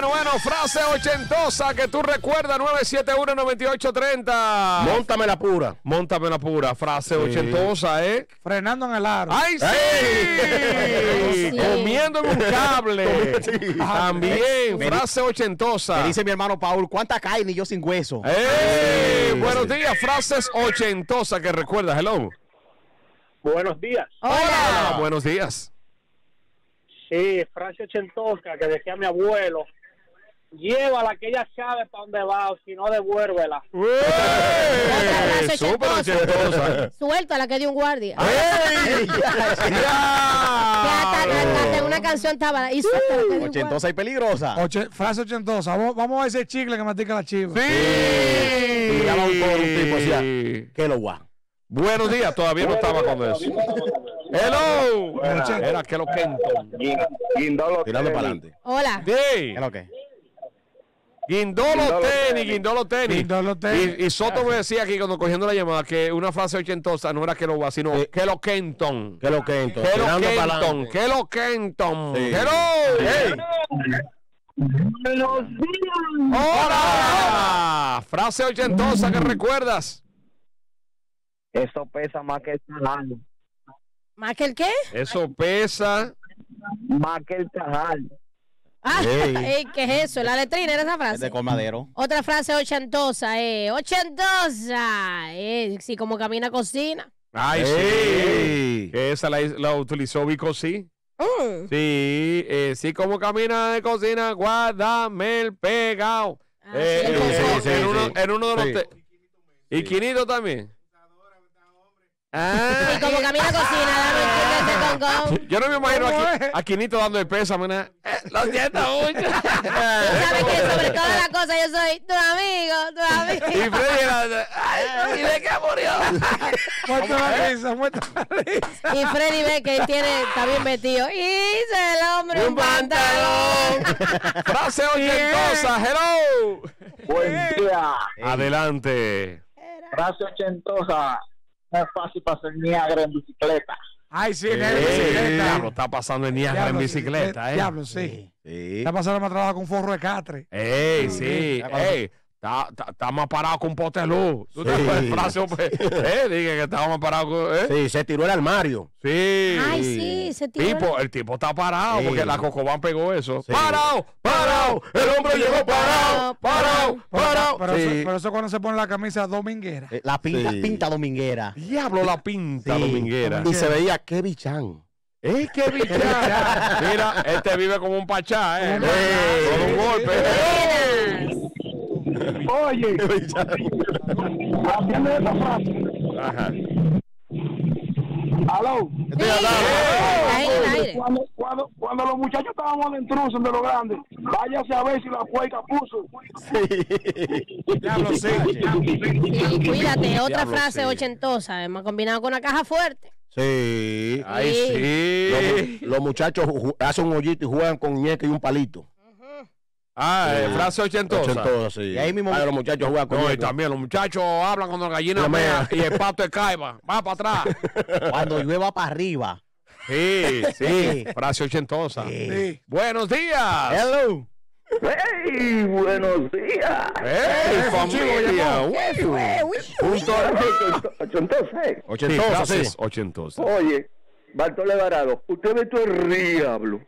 bueno, bueno. Frase ochentosa que tú recuerdas, 971-9830. Móntame la pura. Móntame la pura. Frase ochentosa, ¿eh? Frenando en el aro. ¡Ay, sí! Comiendo en un cable. También, Me- frase ochentosa. Me dice mi hermano Paul, ¿cuánta carne y yo sin hueso? ¡Ey! Buenos días, frases ochentosas que recuerdas. Hello. Buenos días. Hola. Buenos días. Sí, frase ochentosa que decía mi abuelo. Llévala que ella sabe para dónde va, o si no, devuélvela. ¡Ey! Súper ochentosa. ochentosa. Suelta la que dio un guardia. ¡Ey! Que en una canción estaba. Y que dio un. Ochentosa y peligrosa. Oche- frase ochentosa. Vamos, vamos a ese chicle que mastica la chiva. Sí. Tiraba un tipo, decía, ¿qué lo guá? Buenos días, todavía no estaba con eso. Hello. Era que lo Kenton. Guindolo Tirando para adelante. Hola. Sí. ¿Qué es lo que? Guindolo Guindolo tenis, tenis. guindolo tenis. Guindolo tenis. Y, y Soto me decía aquí cuando cogiendo la llamada que una frase ochentosa no era que lo va, sino Sí. que lo Kenton. ¿Qué lo Kenton? Que lo Kenton. Que lo Kenton. Sí. Hello. Hey. Buenos días. Hola. Frase ochentosa que recuerdas. Eso pesa más que el tajal. ¿Más que el qué? Eso pesa. Más que el tajal. Ah, Ey. ey, ¿qué es eso? La letrina era esa Es frase. de colmadero. Otra frase ochentosa, eh. Ochentosa. Eh, sí, como camina cocina. Ay, sí. Ey. Que esa la, la utilizó Vico, sí. Mm. Sí, eh, sí, como camina de cocina, guárdame el pegado. Ah, Eh, sí, eh, concón. sí, en, uno, sí. en uno de los. Sí. ¿Y Quinito también? Y Ah, como camina cocina, dame un de concón. yo no me imagino ¿Cómo a, Quinito dando el pésame. ¿no? Eh, lo siento mucho. Tú sabes que sobre todas las cosas yo soy tu amigo, tu y amigo. Freddy era. Ay, ¿y de qué murió? Muerto la risa, muerto la risa. Y Freddy ve que él tiene, está bien vestido. Y dice el hombre un, pantalón. Frase ochentosa, hello. Buen día. Adelante. Frase ochentosa. No es fácil para ser niagre en bicicleta. Ay, sí, en Eh, el bicicleta. Diablo, está pasando el Niagara en bicicleta, ¿eh? Diablo, sí. Sí. Está pasando más trabajo con forro de catre. Ey, sí, ey, está, está, está más parado con un poste de luz. ¿Tú te Sí. acuerdas del frase, hombre? eh, dije que estaba más parado con, eh? Sí, se tiró el armario. Sí. Ay, sí, se tiró. Tipo, el tipo está parado Sí. porque la Cocobán pegó eso. Sí. ¡Parado! ¡Parado! ¡El hombre llegó parado! ¡Parado! Pero, ¡Parado! pero, Sí. eso, pero eso cuando se pone la camisa dominguera. Eh, La pinta, Sí. pinta dominguera. Diablo la pinta Sí. dominguera. Y se veía, qué bichán. ¡Ey, qué bichada! Mira, este vive como un pachá, ¿eh? Con un golpe. Oye, haciendo esa frase. Ajá. Aló. Estoy Sí, hablando. Cuando, cuando, cuando los muchachos estábamos de intrusos de los grandes, váyase a ver si la cueca puso. Diablo, sí. Sí, cuídate. Otra Diablo, frase sí. ochentosa, además combinado con una caja fuerte. Sí. Los, sí. los muchachos hacen un hoyito y juegan con ñeque y un palito. Ah, eh, frase ochentosa. Ochentosa, sí. Y ahí mismo- Ay, los muchachos juegan con No, y también los muchachos hablan cuando la gallina mea y el pato de caiba. Va para atrás. Cuando llueva para arriba. Sí, sí. Sí. Frase ochentosa. Sí. Buenos días. Hello. ¡Hey! ¡Buenos días! ¡Ey, familia! Sí, frases sí. ochentosas. Oye, Bartolo Alvarado, usted ve todo el diablo.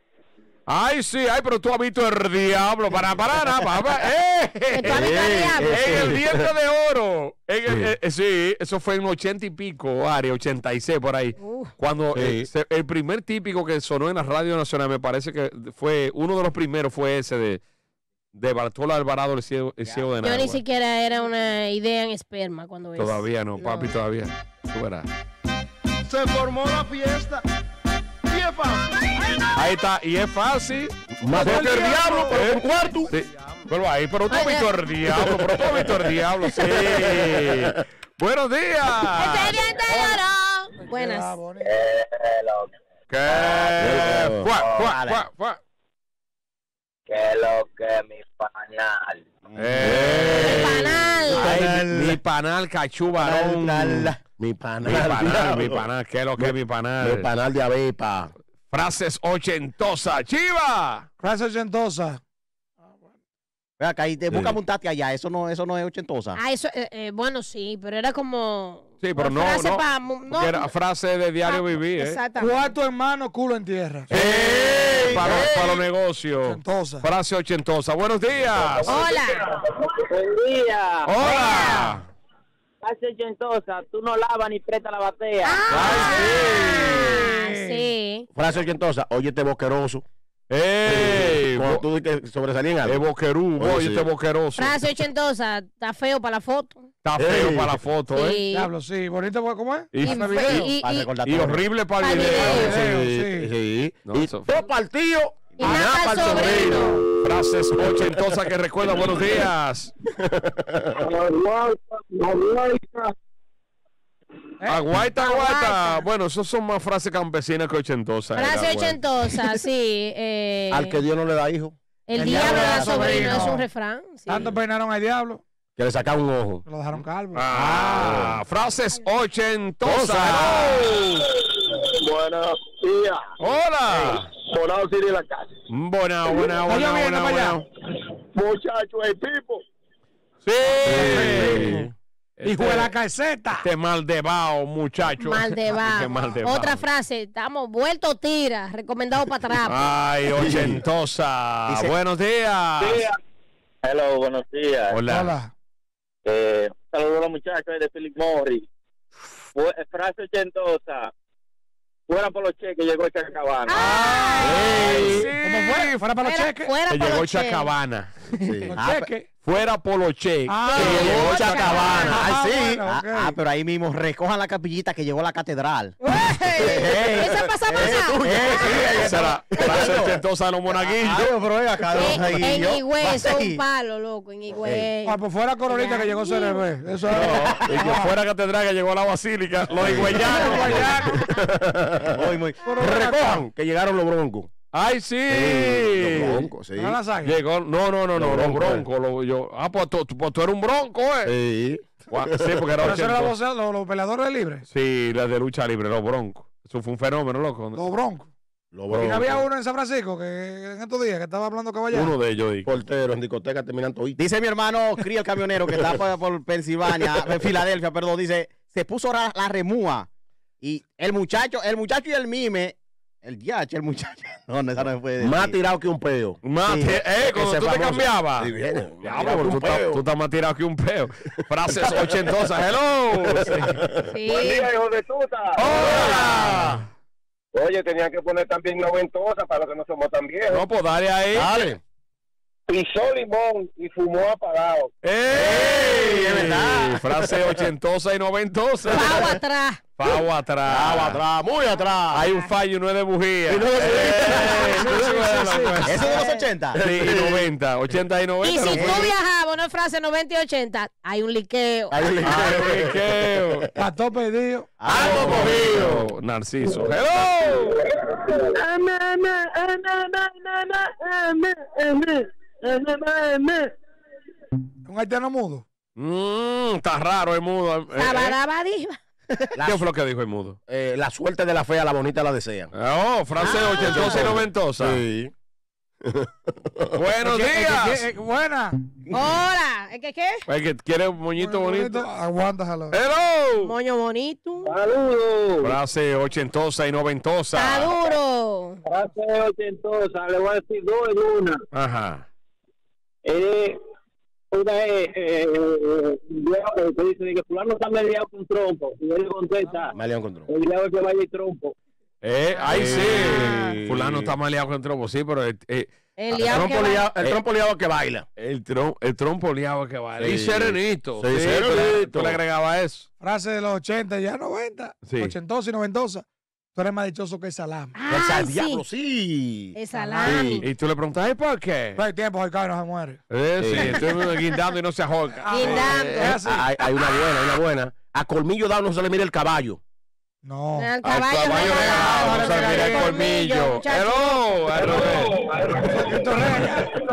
Ay, sí, ay, pero tú has visto el diablo. Para, para, para, para. ¡Eh! En el diente de oro. En el- eh, eh, sí, eso fue en ochenta y pico, Ari, 86 por ahí. Uf. Cuando Sí. eh, se- el primer típico que sonó en la Radio Nacional, me parece que fue, uno de los primeros fue ese de, de Bartolo Alvarado, el ciego, el ciego de Yo ni siquiera era una idea en esperma cuando. Todavía no, papi, todavía. Tú verás. Se formó la fiesta. Ahí está, y es fácil. Más que el diablo, pero con cuarto. Sí. Pero ahí, pero tú has Oye. visto el diablo, pero tú has visto el diablo, sí. Buenos Este días. Ah, Buenas. ¿Qué? Fuá, fuá. Que lo que mi panal. Eh. Panal. Ay, mi, mi panal cachú varón. Mi Mi panal. panal, mi panal, ¿qué es lo que es mi Mi panal? panal de abepa. Frases ochentosas, chiva. Frase ochentosa. Ve acá, y te busca un tate allá. Eso no, eso no es ochentosa. Ah, eso, eh, eh, bueno, sí, pero era como. Sí, pero no, frase no, pa- no, era frase de diario pa- vivir, ¿eh? Exactamente. Cuarto en mano, culo en tierra. ¡Ey! Para, para los negocios. Ochentosa. Frase ochentosa. Buenos días. Hola. Buen día. Hola. Hace ochentosa, tú no lavas ni prestas la batea. Ah, sí. Frase ochentosa, oye este boqueroso. ¡Ey! Cuando tú dices que sobresalía en Es algo. boquerú, Oye, oye, sí. este boqueroso. Frase ochentosa. Está feo para la foto. Está feo Ey. para la foto, ¿eh? Sí. Diablo, sí. Bonito, ¿cómo es? Y, Y, Para video. y- y- y recordatorio. horrible para el video. video. Sí, sí. sí. No, y eso- todo partido. y nada para el sobrino. Frases ochentosas que recuerda. Buenos días. ¿Eh? Aguaita, aguaita. Aguaita. Bueno, esos son más frases campesinas que ochentosas. Frase ochentosa, sí. eh, Al que Dios no le da hijo, el El diablo diablo da sobrino es un refrán. sí. Tanto peinaron al diablo, que le saca un ojo. lo dejaron calvo. Ah, frases ochentosas. Buenos días. Hola. Bonao City de la casa. Buena, buena, Está buena, lloviendo buena, para buena. Muchachos, el pipo. Sí. Hijo de la calceta. Este mal de bao, muchacho. Mal de Qué vago. mal de Otra bao. frase, estamos vuelto tira, recomendado para atrás. Ay, ochentosa. Dice- Buenos días. Hello, buenos días. Hola. Hola. Eh, saludos a los muchachos de Philip Morris. Fue- frase ochentosa. Fuera por los cheques, llegó el Chacabana. Ey. ¿Cómo fue? ¿Fuera para los Fuera, cheques? fuera por llegó. Chacabana. Sí. Ah. Fuera Polo Che. Ah, que llegó Chacabana. Ah, sí. bueno, Ah, ah, pero ahí mismo recojan la capillita que llegó a la catedral. ¡Ey! Esa pasa para Esa los monaguillos. pero venga acá, En, Higüey, es un palo, loco, en Higüey. Ah, pues fuera Coronita que llegó CRB. Eso es. Y que fuera catedral que llegó a la basílica. Los higüeyanos. Recojan que llegaron los broncos. Ay, sí. Sí, los broncos, sí. ¿No águilas? Llegó, no, no, no, no, Los los broncos, yo, ah, pues tú, pues tú eres un bronco, ¿eh? Sí. Sí, porque era Pero eso era la 80. voz- los, los peleadores libres. Sí, las de lucha libre, los broncos. Eso fue un fenómeno, loco. Los broncos. Los Y broncos. había uno en San Francisco que en estos días que estaba hablando caballero. Uno de ellos, dijo. Porteros en discoteca terminan toditos. Dice mi hermano Cri, el camionero que está por, por Pensilvania, en Filadelfia, perdón, dice, se puso la, la remúa. Y el muchacho, el muchacho y el mime, el DH, el muchacho. No, no, esa no se puede decir. Más tirado que un peo. Más, Sí. te- eh, cuando Ese tú te famoso. cambiabas. Sí, Tirado pero que tú, un estás, peo. tú estás más tirado que un peo. Frases ochentosas. Hello. Sí. hijo de tuta. Hola. Oye, tenían que poner también noventosa para los que no somos tan viejos. No, pues dale ahí. Dale. Pisó limón y fumó apagado. ¡Ey! es verdad. Frase ochentosa y noventosa. Pau atrás. Pau atrás. Estaba atrás, muy atrás. Hay un fallo y no es de bujía. Y no es de bujía. Ey, Sí, no sí, se puede sí, la sí. cosa. Eso de los 80. Sí, y 90. 80 y 90. Y si no tú viajabas, una frase 90 y 80, hay un liqueo. Ahí le- Ay, riqueo. A todo pedido. Algo cogido. Narciso. Hello. Un haitiano mudo. Mmm, está raro el mudo. Eh, eh. Tabarabadiba. ¿Qué fue lo que dijo el mudo? Eh, la suerte de la fea, la bonita la desean. Oh, frase Ah. ochentosa y noventosa. Sí. Buenos ¿Qué- qué- días. qué- buena. Hola. ¿Es que qué? El que quiere un moñito bonito. Aguanta, jalo. Hello. Moño bonito. Saludos. Frase ochentosa y Está noventosa. duro. Frase ochentosa, le voy a decir dos en una. Ajá. Eh, una es, eh, eh, eh, que dice que fulano está mediado con trompo. Y él le contesta, Me le encontró. el diablo que vaya y trompo. Eh, ahí Ah. sí. Fulano está maleado con trompo, sí, pero el, eh, El El que trompo liado, el trompo liado que baila. el, trom- el trompo liado que. Sí. Y serenito. Sí, serenito. Tú le agregabas eso. Frase de los 80 y ya 90. Sí. Ochentosa y noventosa. Tú eres más dichoso que el salami. Ay, Esa- sí. diablo, sí. El salami. Y tú le preguntas, ¿ay, por qué? No hay tiempo, el no se muere. Eh, sí, Sí. estoy guindando y no se ahorca. Guindando. Es así. Hay, hay una buena, hay una buena. A colmillo dado no se le mira el caballo. No. Al Al caballo, caballo regalado, no se mira el colmillo. Hello.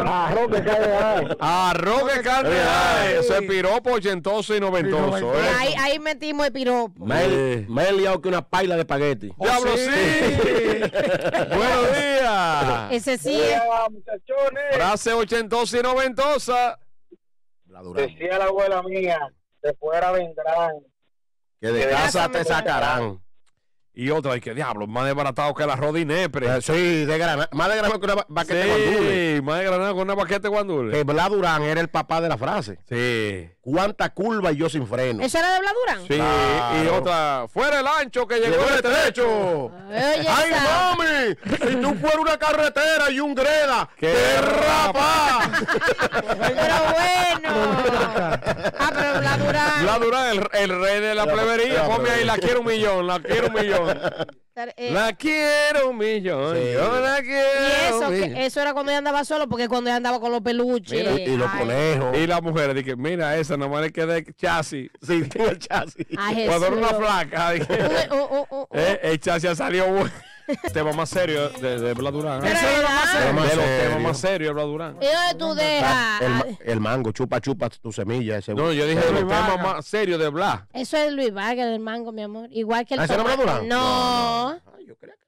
Arroz que cae. Arroz que carne hay. Eso es piropo ochentoso y noventoso. ¿eh? Ahí, ahí metimos el piropo. Me, Sí. me he liado que una paila de espagueti. ¡Diablo, sí! ¡Buenos días! Ese sí es. muchachones. Frase ochentosa y noventosa. Decía la abuela mía, de fuera vendrán. Que de casa te sacarán. Y otra, hay que diablo, más desbaratado que el arroz de Inepre. Eh, Sí, de granada. Más de granada que una ba- baqueta de guandule. Sí, más de granada con una baqueta de guandule. Que Bla Durán era el papá de la frase. Sí. Cuánta curva y yo sin freno. ¿Eso era de Bladurán? Sí, y otra, fuera el ancho que llegó el estrecho. Oye, ¡Ay, esa- mami! Si tú fueras una carretera y un greda, ¡Qué ¡te rapa! Pero bueno. Ah, pero Bladurán. La Durán, el, el rey de la La- plebería. la Ponme ahí, la quiero un millón, la quiero un millón. Eh, La quiero un millón. Sí. Yo la quiero. y eso, un que, millón. eso era cuando ella andaba solo, porque cuando ella andaba con los peluches. Mira, y, y los Ay, conejos. Y la mujer dije, mira, esa nomás le queda el chasis. Sí, tiene el chasis. Ay, Cuando era una Jesús. flaca, dije, Uh, uh, uh, uh. eh, el chasis ha salido bueno. Tema más serio de, de Bla Durán. ¿eh? Pero Ese es lo más serio. de los serio. temas más serios de Bla Durán. ¿Y dónde tú dejas? El, ma- el mango, chupa, chupa tu semilla. Ese, No, yo dije de los temas más serios de Bla. Eso es Luis Vargas del mango, mi amor. Igual que el ¿Ah, ese era Durán? No. Yo creía que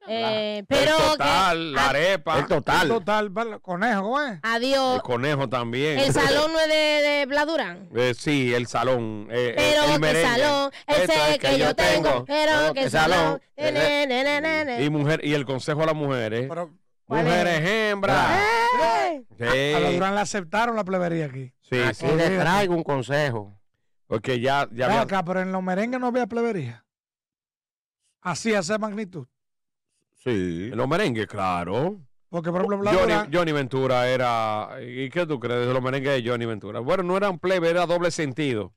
Eh, pero el que- total, la arepa, El total. Total, vale, conejo, ¿cómo es? el adiós. conejo también. El salón no es de, de Bladurán. Eh, sí, el salón. eh, Pero el, el salón, ese es que, yo tengo. Pero que que salón. salón. Ne, ne, ne, ne, ne, ne. Y mujer y el consejo a las mujeres. Pero ¿Cuál Mujeres hembras. ¡Ey! Sí, a la Durán le aceptaron la plebería aquí. sí, Aquí sí, le traigo un consejo. porque ya, ya Ven había- acá, pero en los merengues no había plebería. Así, a esa magnitud. Sí. en los merengues, claro. Porque, por ejemplo, Johnny, Johnny Ventura era. ¿Y qué tú crees de los merengues de Johnny Ventura? Bueno, no era un plebe, era doble sentido.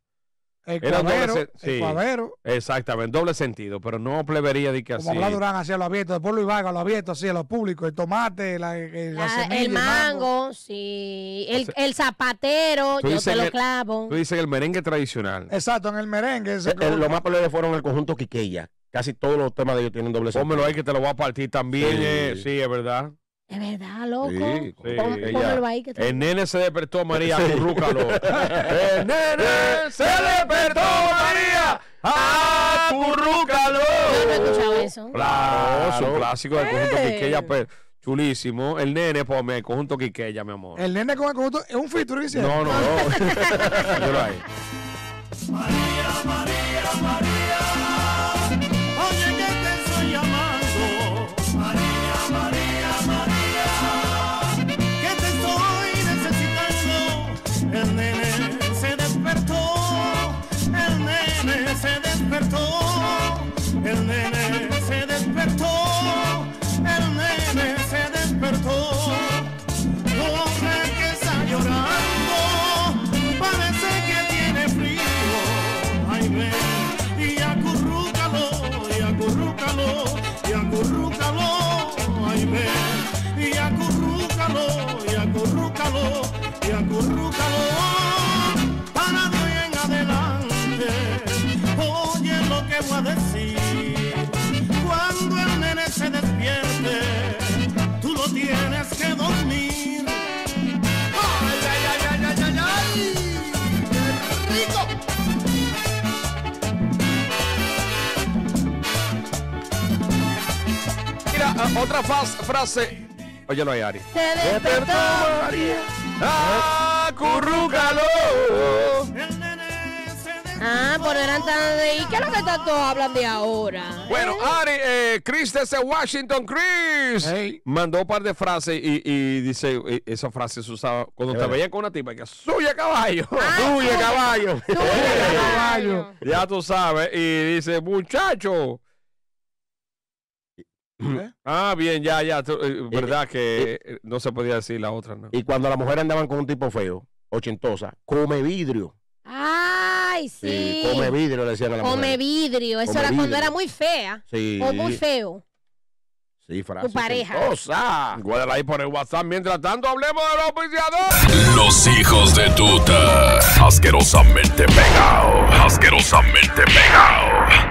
el era doble cuavero, se- sí. el cuavero, Exactamente, doble sentido, pero no plebería de que así. como Durán hacía lo abierto, después Luis Vargas lo abierto así a lo público, el tomate, la, el- la La- semilla, el mango, sí. El, sea, el zapatero, yo dices te lo clavo. Tú dices el merengue tradicional. Exacto, en el merengue. ese Eh, eh, Los más peleados fueron el conjunto Quiqueya. Casi todos los temas de ellos tienen doble sentido. Pónmelo ahí que te lo voy a partir también. Sí. eh, Sí, es verdad. Es verdad, loco. Sí, sí, Pon- ella- pónmelo ahí que te- El nene se despertó, María, acurrúcalo. El nene se despertó, María, acurrúcalo. Yo no he escuchado eso. Claro, es un Claro. clásico del conjunto Eh. Quiqueya, pues, chulísimo. El nene, ponme el conjunto Quiqueya, mi amor. El nene con el conjunto es un hicieron. No, no, no. Yo lo ahí. Oye otra frase. Óyelo ahí, Ari. Se despertó. Acurrúcalo. El nene se Ah, pero eran tan de... ¿Y qué es lo que tanto hablan de ahora? Bueno, Ari, eh, Chris desde Washington, Chris. Hey. Mandó un par de frases y, y dice, eh, esa frase se usaba cuando te verdad. veían con una tipa que suya caballo. ¡Suye, caballo! Tú, caballo. ya tú sabes. Y dice, muchacho. ¿Eh? Ah, bien, ya, ya. tú, eh, verdad que eh, no se podía decir la otra, ¿no? Y cuando las mujeres andaban con un tipo feo, ochentosa, come vidrio. Ay, sí. come vidrio, le decían a la Come mujer. vidrio. Eso Come era cuando era muy fea. Sí. O muy feo. Sí, frase. Tu pareja. ochentosa. Guárdala ahí por el WhatsApp. Mientras tanto, hablemos de los auspiciadores. Los hijos de tuta. Asquerosamente pegado. Asquerosamente pegado.